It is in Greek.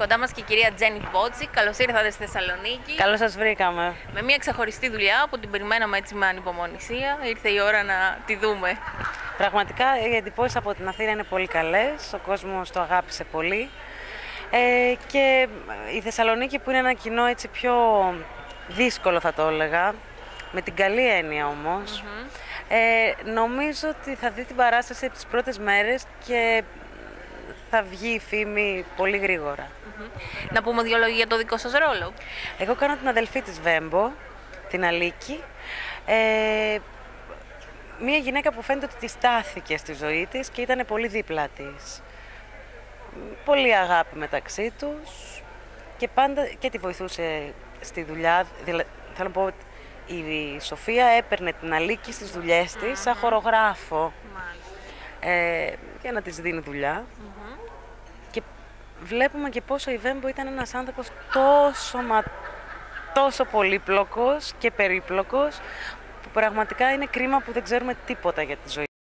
Κοντά μας και η κυρία Τζένι Μπότση. Καλώς ήρθατε στη Θεσσαλονίκη. Καλώς σας βρήκαμε. Με μια ξεχωριστή δουλειά που την περιμέναμε έτσι με ανυπομονησία. Ήρθε η ώρα να τη δούμε. Πραγματικά οι εντυπώσεις από την Αθήνα είναι πολύ καλές. Ο κόσμος το αγάπησε πολύ. Ε, και η Θεσσαλονίκη που είναι ένα κοινό έτσι πιο δύσκολο θα το έλεγα, με την καλή έννοια όμως, ε, νομίζω ότι θα δει την παράσταση από τις πρώτες μέρες και θα βγει η φήμη πολύ γρήγορα. Να πούμε δύο λόγια για το δικό σας ρόλο. Εγώ κάνω την αδελφή της Βέμπο, την Αλίκη. Ε, μία γυναίκα που φαίνεται ότι τη στάθηκε στη ζωή της και ήταν πολύ δίπλα της. Πολύ αγάπη μεταξύ τους και πάντα και τη βοηθούσε στη δουλειά. δηλα- θέλω να πω ότι η Σοφία έπαιρνε την Αλίκη στις δουλειές της σαν χορογράφο ε, για να της δίνει δουλειά. Και βλέπουμε και πόσο η Βέμπο ήταν ένας άνθρωπος τόσο μα τόσο πολύπλοκος και περίπλοκος που πραγματικά είναι κρίμα που δεν ξέρουμε τίποτα για τη ζωή